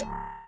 Wow.